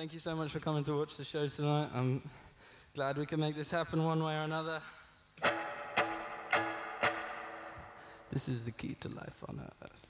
Thank you so much for coming to watch the show tonight. I'm glad we can make this happen one way or another. This is the key to life on Earth.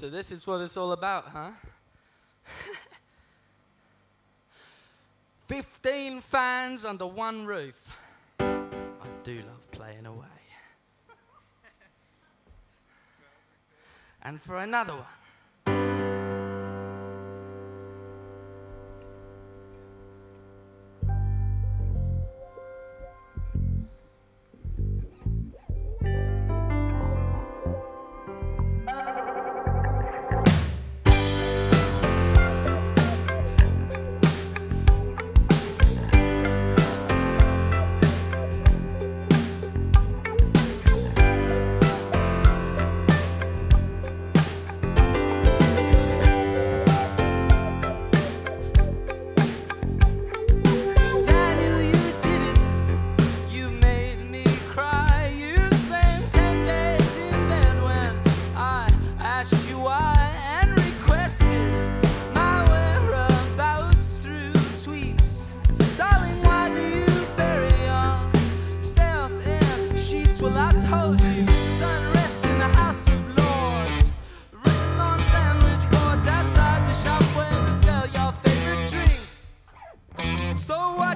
So, this is what it's all about, huh? 15 fans under one roof. I do love playing away. and for another one.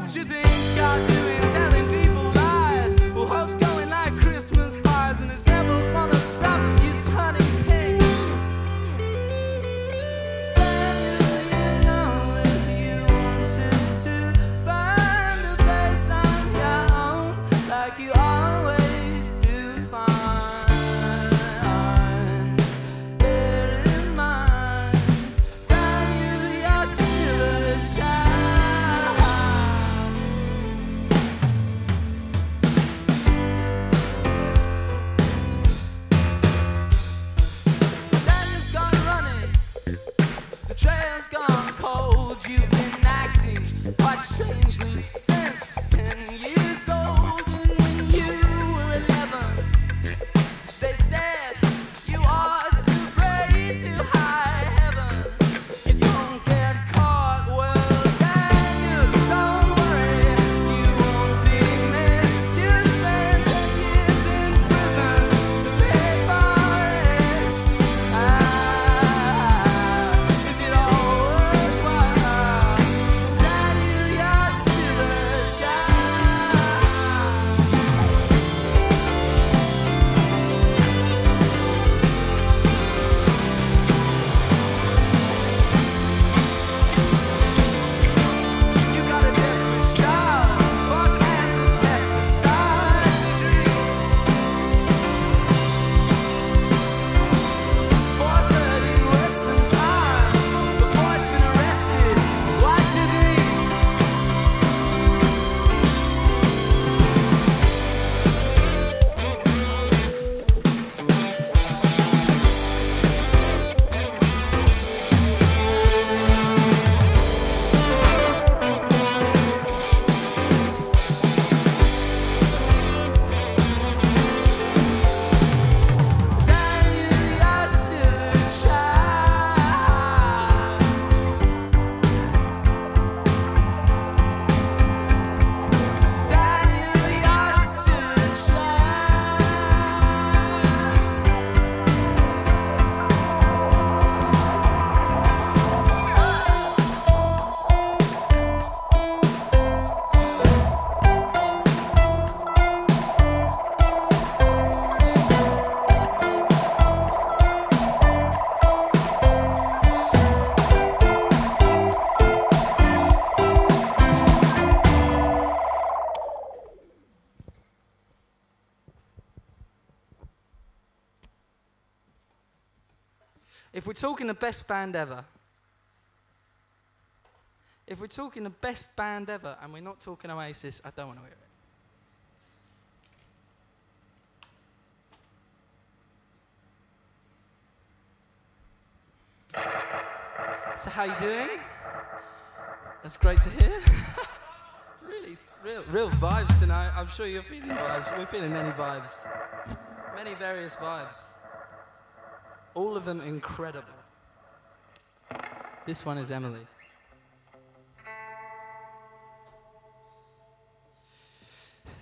what you think I'm doing. quite strangely since ten years. we're talking the best band ever, if we're talking the best band ever and we're not talking Oasis, I don't want to hear it. So how you doing? That's great to hear. really, real, real vibes tonight. I'm sure you're feeling vibes. We're feeling many vibes, many various vibes all of them incredible. This one is Emily.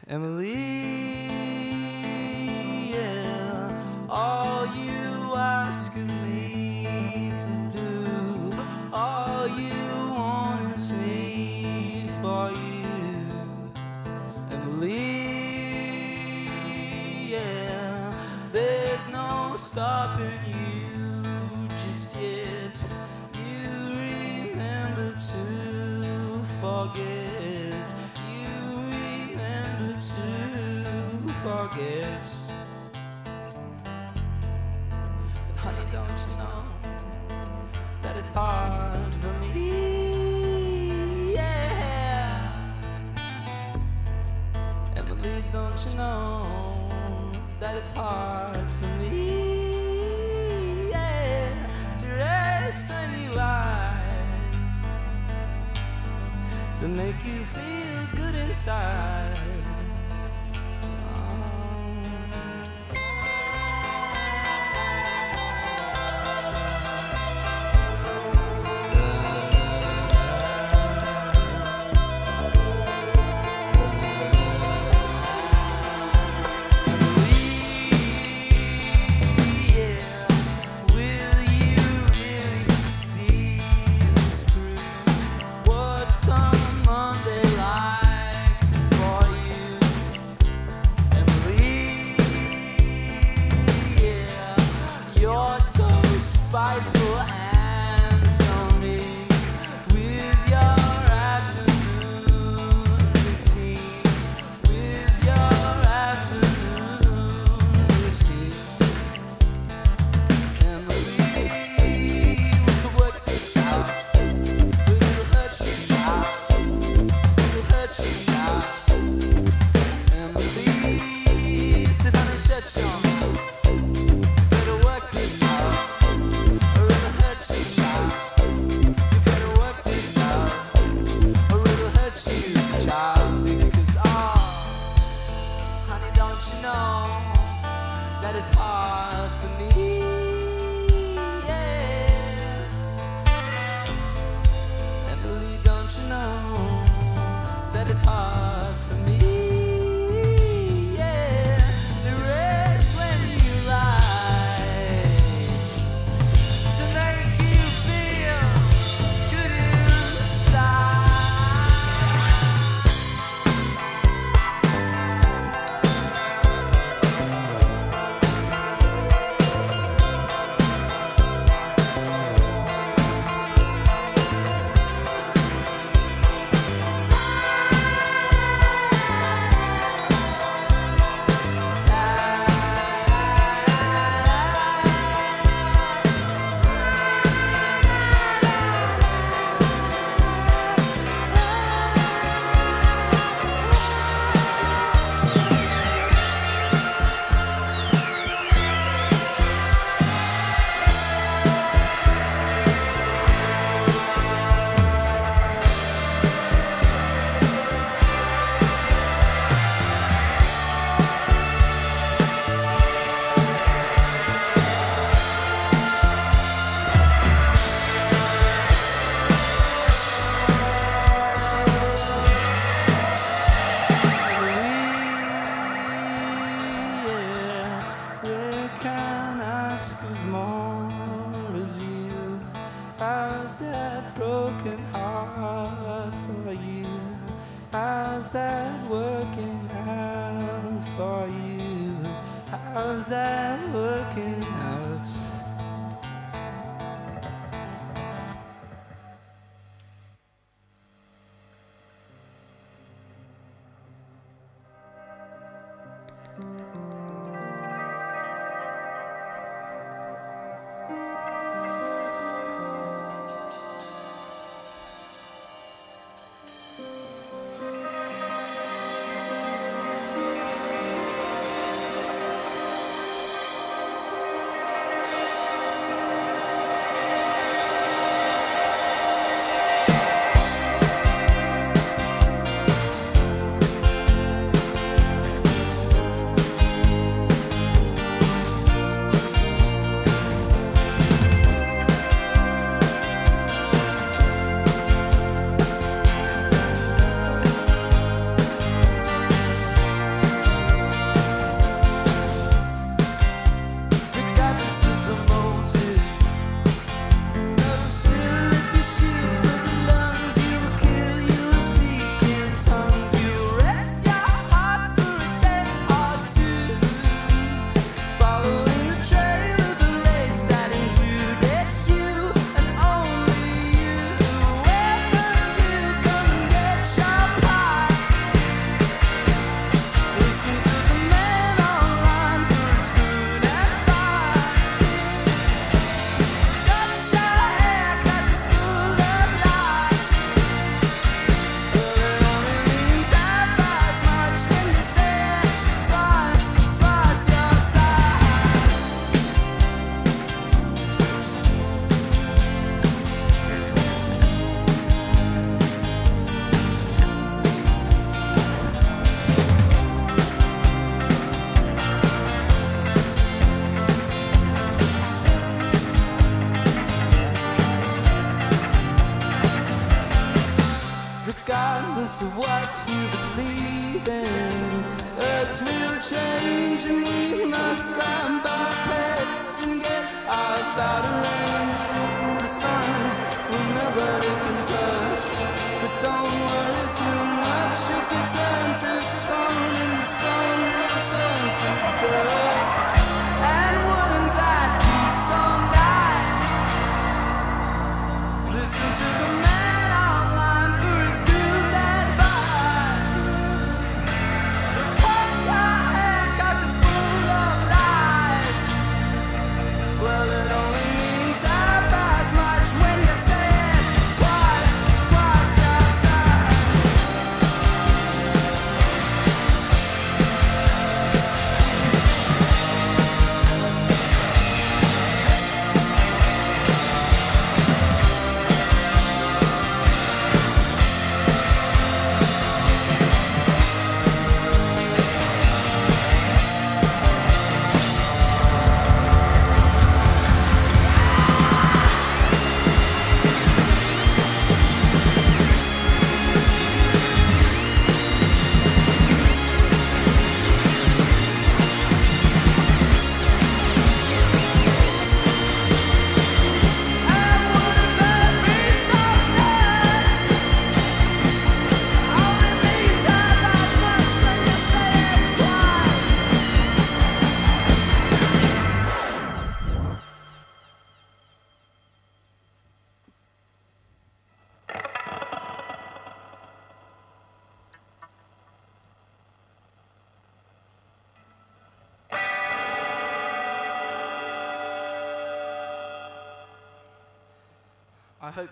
Emily. stopping you just yet. You remember to forget. You remember to forget. But honey, don't you know that it's hard for me? Yeah. Emily, don't you know that it's hard for me? make you feel good inside.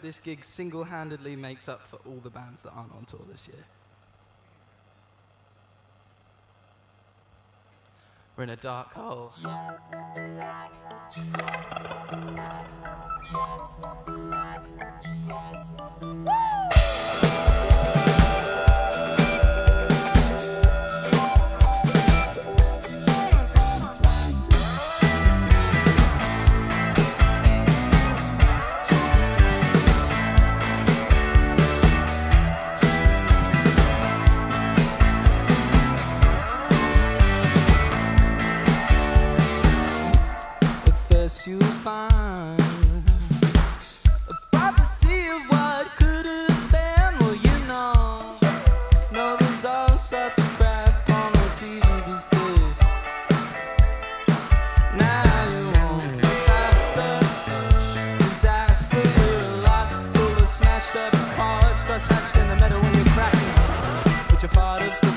this gig single handedly makes up for all the bands that aren't on tour this year. We're in a dark hole. Woo! you're part of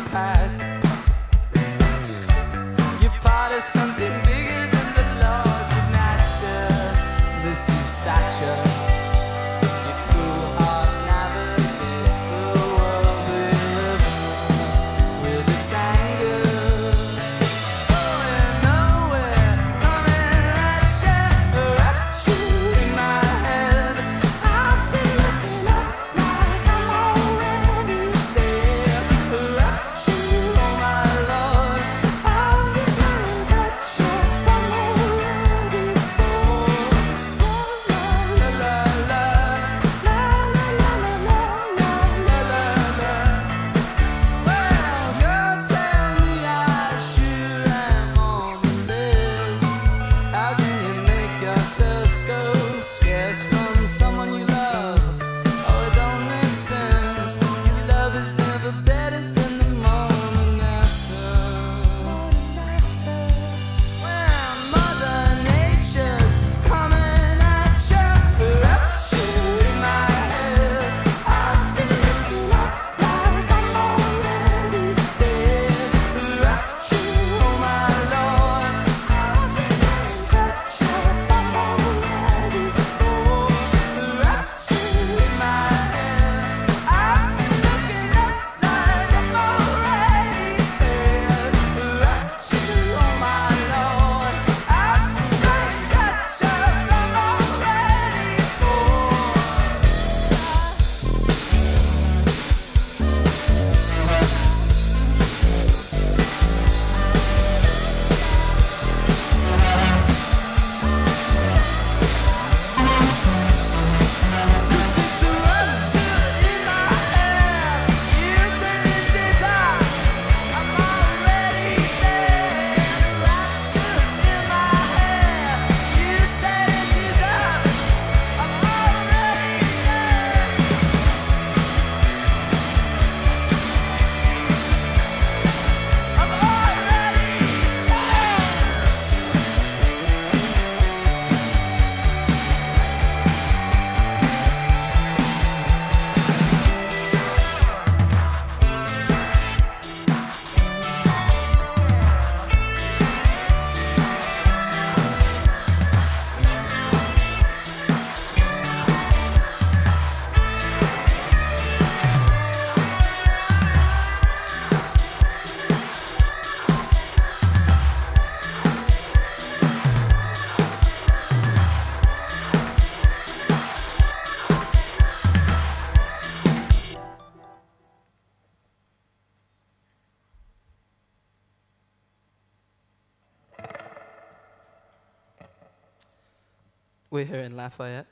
in Lafayette,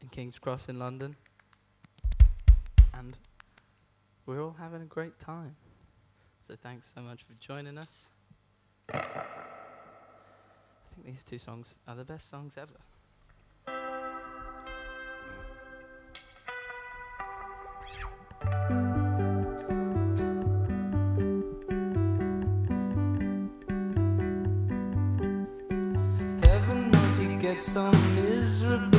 in King's Cross in London, and we're all having a great time. So thanks so much for joining us. I think these two songs are the best songs ever. it's so miserable.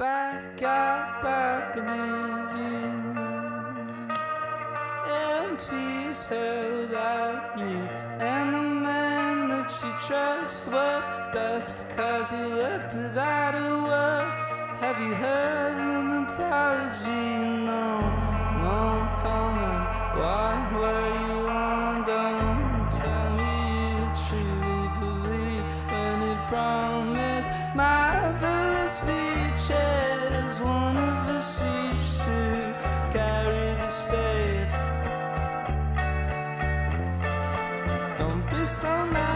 back out back in evening empties her that you and the man that she trusts was best cause he left without a word. Have you heard an apology? No no comment. What were you so now.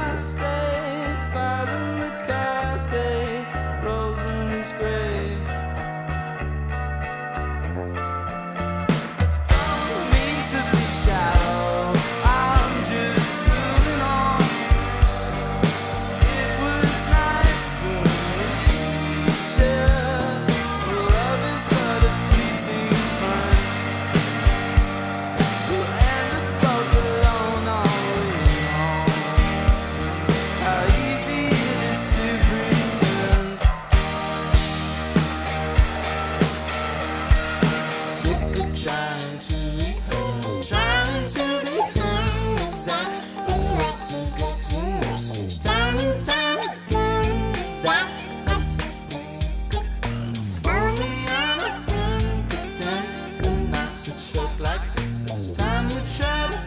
It's time to try to.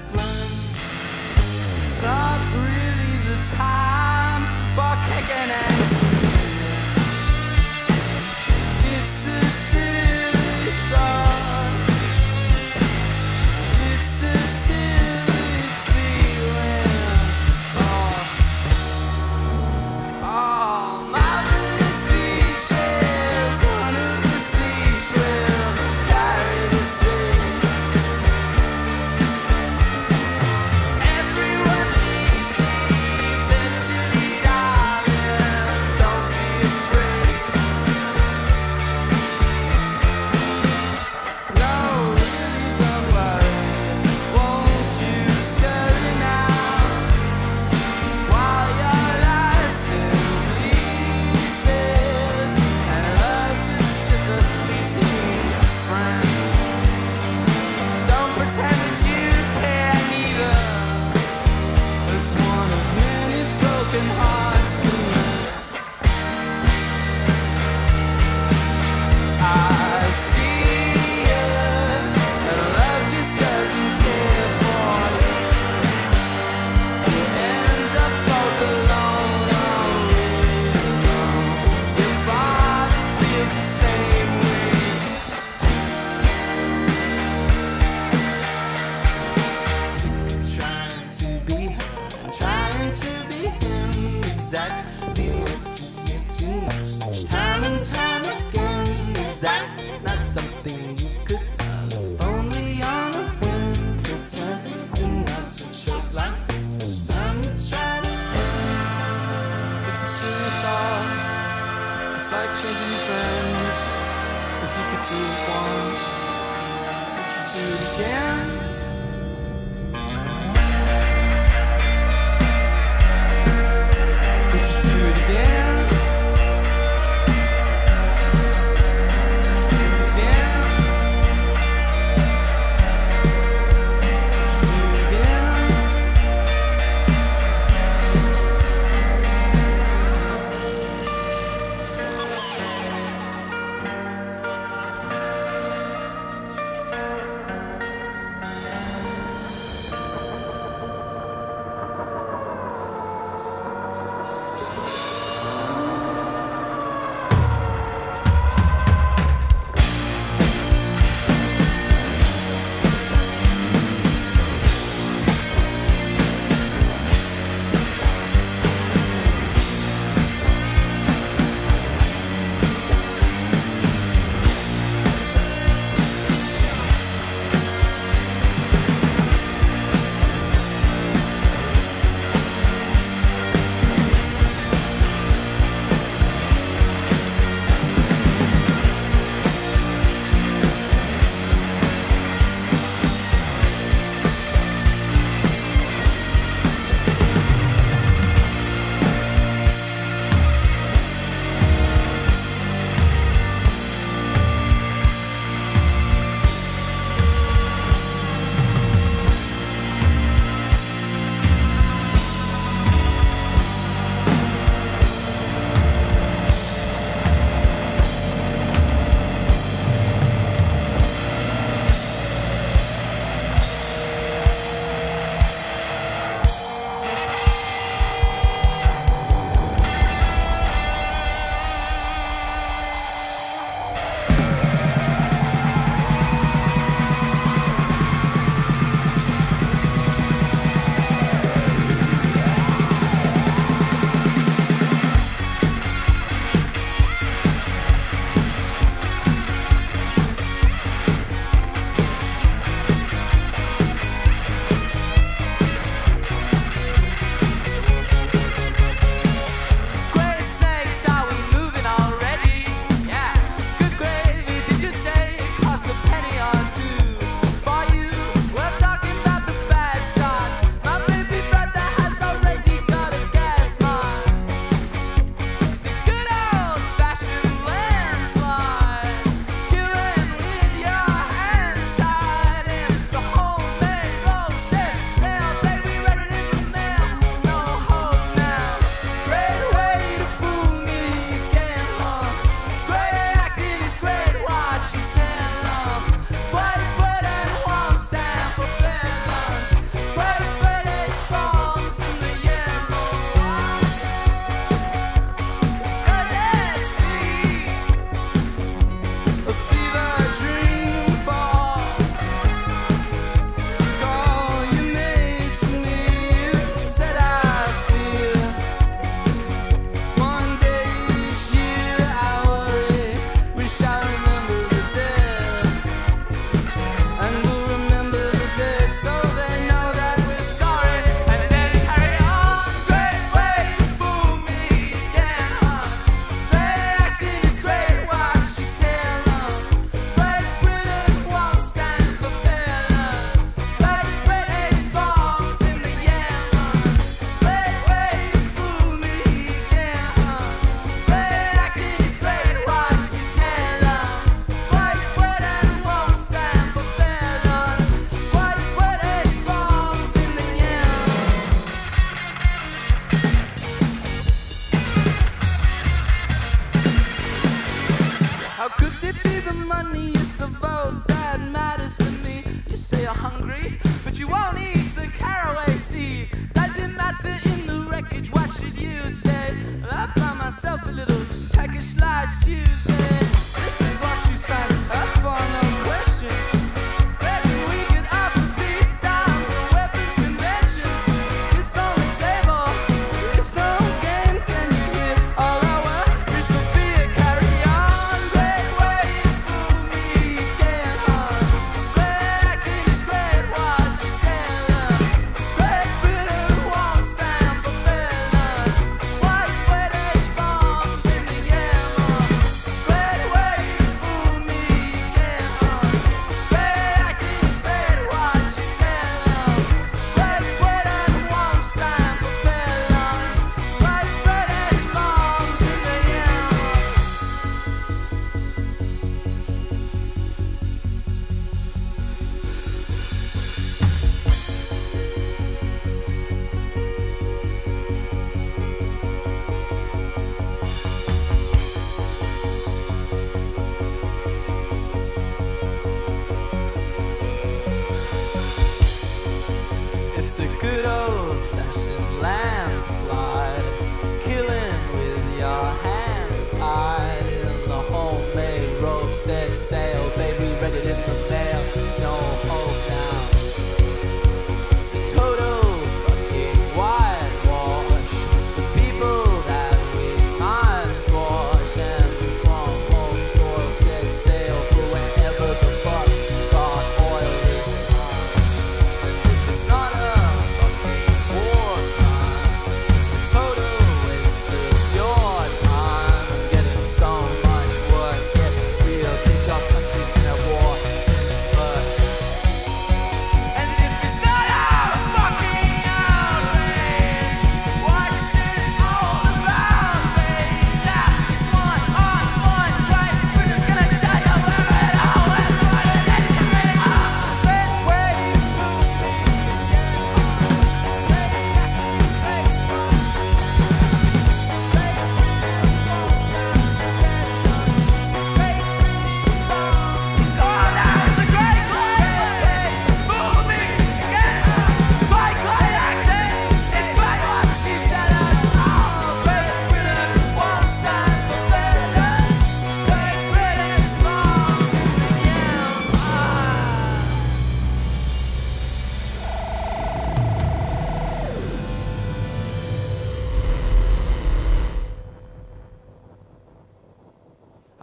It's not really the time for kicking ass. changing friends. If you could do it once, would you do it again?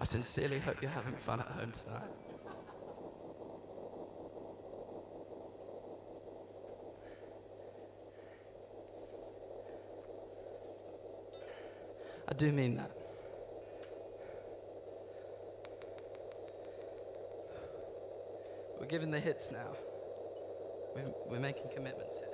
I sincerely hope you're having fun at home tonight. I do mean that. We're giving the hits now. We're, we're making commitments here.